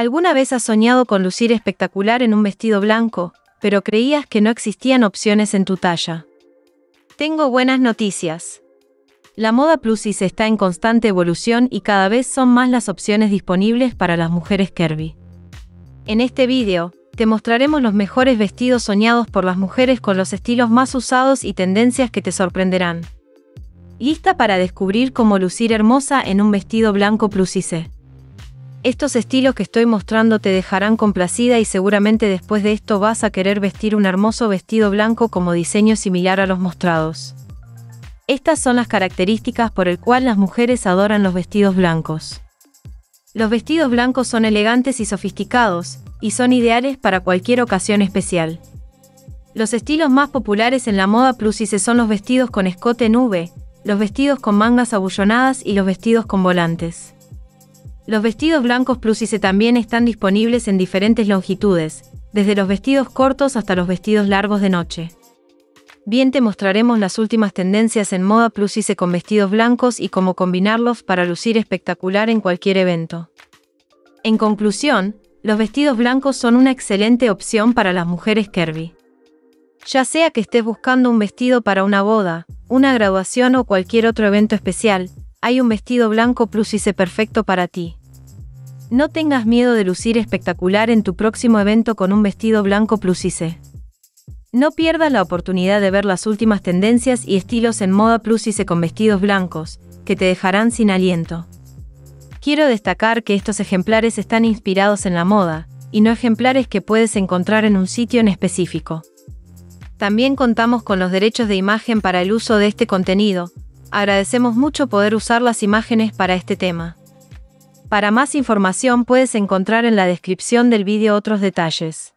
¿Alguna vez has soñado con lucir espectacular en un vestido blanco, pero creías que no existían opciones en tu talla? Tengo buenas noticias. La moda plusis está en constante evolución y cada vez son más las opciones disponibles para las mujeres curvy. En este vídeo, te mostraremos los mejores vestidos soñados por las mujeres con los estilos más usados y tendencias que te sorprenderán. Lista para descubrir cómo lucir hermosa en un vestido blanco plusise. Estos estilos que estoy mostrando te dejarán complacida y seguramente después de esto vas a querer vestir un hermoso vestido blanco como diseño similar a los mostrados. Estas son las características por el cual las mujeres adoran los vestidos blancos. Los vestidos blancos son elegantes y sofisticados, y son ideales para cualquier ocasión especial. Los estilos más populares en la moda plusice son los vestidos con escote nube, los vestidos con mangas abullonadas y los vestidos con volantes. Los vestidos blancos plusice también están disponibles en diferentes longitudes, desde los vestidos cortos hasta los vestidos largos de noche. Bien te mostraremos las últimas tendencias en moda plusice con vestidos blancos y cómo combinarlos para lucir espectacular en cualquier evento. En conclusión, los vestidos blancos son una excelente opción para las mujeres curvy. Ya sea que estés buscando un vestido para una boda, una graduación o cualquier otro evento especial, hay un vestido blanco plusice perfecto para ti. No tengas miedo de lucir espectacular en tu próximo evento con un vestido blanco plusice. No pierdas la oportunidad de ver las últimas tendencias y estilos en moda plusice con vestidos blancos, que te dejarán sin aliento. Quiero destacar que estos ejemplares están inspirados en la moda, y no ejemplares que puedes encontrar en un sitio en específico. También contamos con los derechos de imagen para el uso de este contenido. Agradecemos mucho poder usar las imágenes para este tema. Para más información puedes encontrar en la descripción del vídeo otros detalles.